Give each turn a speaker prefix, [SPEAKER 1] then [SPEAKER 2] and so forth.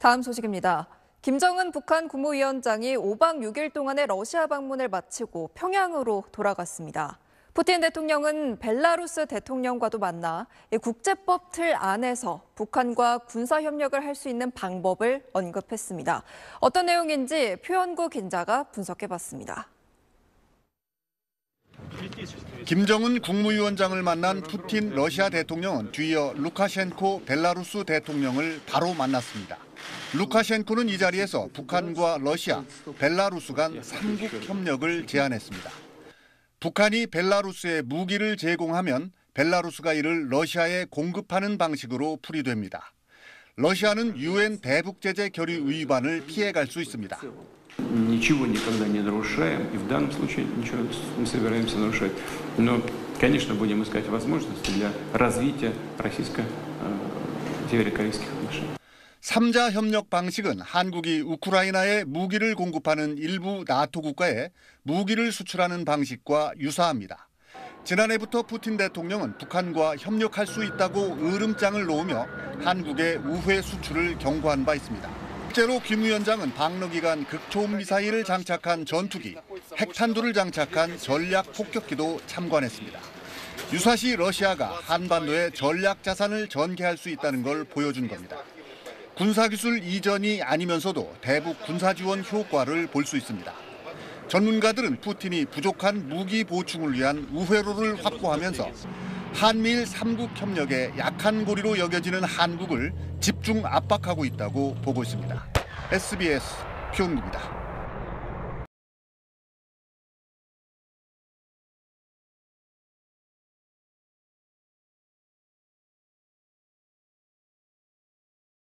[SPEAKER 1] 다음 소식입니다. 김정은 북한 국무위원장이 5박 6일 동안의 러시아 방문을 마치고 평양으로 돌아갔습니다. 푸틴 대통령은 벨라루스 대통령과도 만나 국제법 틀 안에서 북한과 군사 협력을 할 수 있는 방법을 언급했습니다. 어떤 내용인지 표현구 기자가 분석해 봤습니다.
[SPEAKER 2] 김정은 국무위원장을 만난 푸틴 러시아 대통령은 뒤이어 루카셴코 벨라루스 대통령을 바로 만났습니다. 루카셴코는 이 자리에서 북한과 러시아, 벨라루스 간 3국 협력을 제안했습니다. 북한이 벨라루스에 무기를 제공하면 벨라루스가 이를 러시아에 공급하는 방식으로 풀이됩니다. 러시아는 유엔 대북 제재 결의 위반을 피해갈 수 있습니다.
[SPEAKER 3] ничего никогда не нарушаем, и в данном случае ничего не собираемся нарушать. Но, конечно, будем искать возможности для развития российско-северокорейских отношений.
[SPEAKER 2] 3자 협력 방식은 한국이 우크라이나에 무기를 공급하는 일부 나토 국가에 무기를 수출하는 방식과 유사합니다. 지난해부터 푸틴 대통령은 북한과 협력할 수 있다고 으름장을 놓으며 한국의 우회 수출을 경고한 바 있습니다. 실제로 김 위원장은 방러 기간 극초음 미사일을 장착한 전투기, 핵탄두를 장착한 전략 폭격기도 참관했습니다. 유사시 러시아가 한반도에 전략 자산을 전개할 수 있다는 걸 보여준 겁니다. 군사기술 이전이 아니면서도 대북 군사 지원 효과를 볼 수 있습니다. 전문가들은 푸틴이 부족한 무기 보충을 위한 우회로를 확보하면서 한미일 3국 협력의 약한 고리로 여겨지는 한국을 집중 압박하고 있다고 보고 있습니다. SBS 표은구입니다.